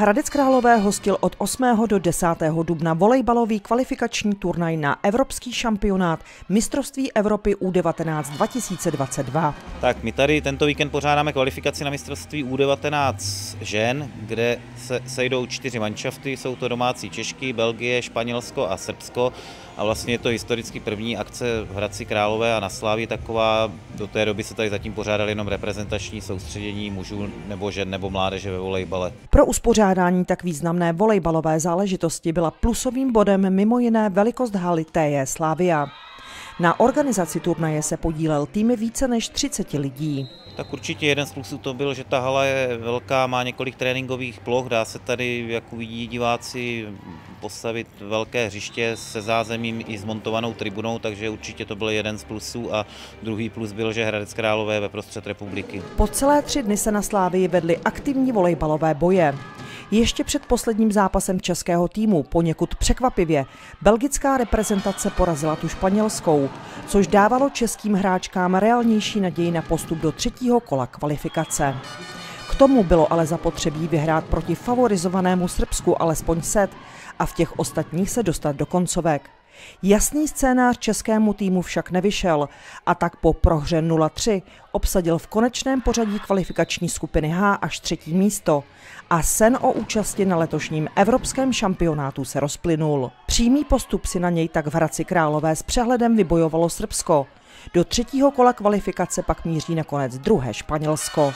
Hradec Králové hostil od 8. do 10. dubna volejbalový kvalifikační turnaj na Evropský šampionát mistrovství Evropy U19 2022. Tak my tady tento víkend pořádáme kvalifikaci na mistrovství U19 žen, kde se sejdou čtyři manšafty, jsou to domácí Češky, Belgie, Španělsko a Srbsko a vlastně je to historicky první akce v Hradci Králové a na Slávi taková, do té doby se tady zatím pořádali jenom reprezentační soustředění mužů nebo žen nebo mládeže ve volejbale. Pro uspořádání tak významné volejbalové záležitosti byla plusovým bodem mimo jiné velikost haly TJ Slávia. Na organizaci turnaje se podílel týmy více než 30 lidí. Tak určitě jeden z plusů to byl, že ta hala je velká, má několik tréninkových ploch, dá se tady, jak uvidí diváci, postavit velké hřiště se zázemím i zmontovanou tribunou, takže určitě to byl jeden z plusů a druhý plus byl, že Hradec Králové je ve prostřed republiky. Po celé tři dny se na Slávii vedly aktivní volejbalové boje. Ještě před posledním zápasem českého týmu, poněkud překvapivě, belgická reprezentace porazila tu španělskou, což dávalo českým hráčkám reálnější naději na postup do třetího kola kvalifikace. K tomu bylo ale zapotřebí vyhrát proti favorizovanému Srbsku alespoň set a v těch ostatních se dostat do koncovek. Jasný scénář českému týmu však nevyšel a tak po prohře 0-3 obsadil v konečném pořadí kvalifikační skupiny H až třetí místo a sen o účasti na letošním evropském šampionátu se rozplynul. Přímý postup si na něj tak v Hradci Králové s přehledem vybojovalo Srbsko. Do třetího kola kvalifikace pak míří nakonec druhé Španělsko.